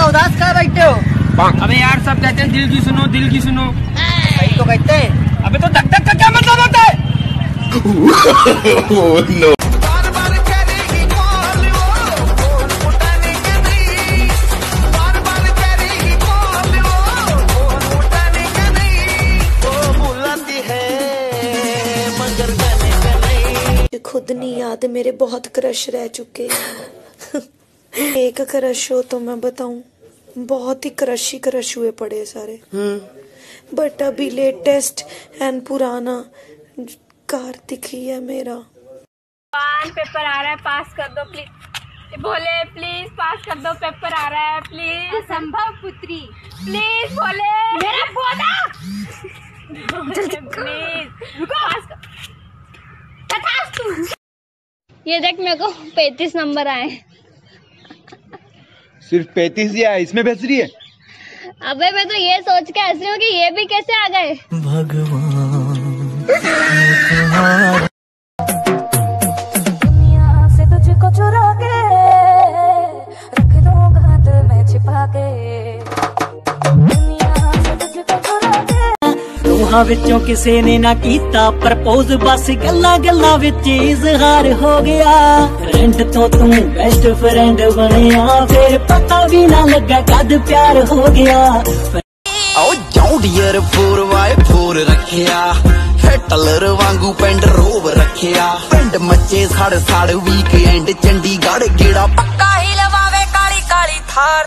देखते हो अबे यार सब कहते हैं दिल की सुनो दिल की सुनो सही तो कहते हैं अबे तो धक धक का क्या मतलब होता है मुझे खुद नहीं याद मेरे बहुत क्रश रह चुके हैं। एक क्रश हो तो मैं बताऊँ बहुत ही क्रश ही क्रश हुए पड़े सारे। बट अभी लेटेस्ट एंड पुराना कार्तिक ही है मेरा। पान पेपर आ रहा है पास कर दो प्लीज़ बोले प्लीज़ पास कर दो पेपर आ रहा है प्लीज़ संभव पुत्री। प्लीज़ बोले। मेरा पौधा प्लीज़ पास कर। ये देख मेरे को पैतीस नंबर आए सिर्फ़ पैंतीस या इसमें बेच रही है? अबे मैं तो ये सोच के हंस रही हूँ कि ये भी कैसे आ गए? दुनिया ਰੂਹਾਂ ਵਿੱਚੋਂ ਕਿਸੇ ਨੇ ਨਾ ਕੀਤਾ ਪ੍ਰਪੋਜ਼, ਬਸ ਗੱਲਾਂ ਗੱਲਾਂ ਵਿੱਚ ਇਜ਼ਹਾਰ ਹੋ ਗਿਆ। ਫਰੈਂਡ ਤੋਂ ਤੂੰ ਬੈਸਟ ਫਰੈਂਡ ਬਣਿਆ, ਫਿਰ ਪਤਾ ਵੀ ਨਾ ਲੱਗਾ ਕਦ ਪਿਆਰ ਹੋ ਗਿਆ। ਆਓ ਜੌਂਡੀਅਰ 4x4 ਰੱਖਿਆ। ਹੈਟਲਰ ਵਾਂਗੂ ਪਿੰਡ ਰੋਬ ਰੱਖਿਆ। ਪਿੰਡ ਮੱਚੇ ਸੜ ਸੜ ਵੀਕਐਂਡ ਚੰਡੀਗੜ੍ਹ, ਗੇੜਾ ਪੱਕਾ ਹੀ ਲਵਾਵੇ ਕਾਲੀ ਕਾਲੀ ਥਾਰ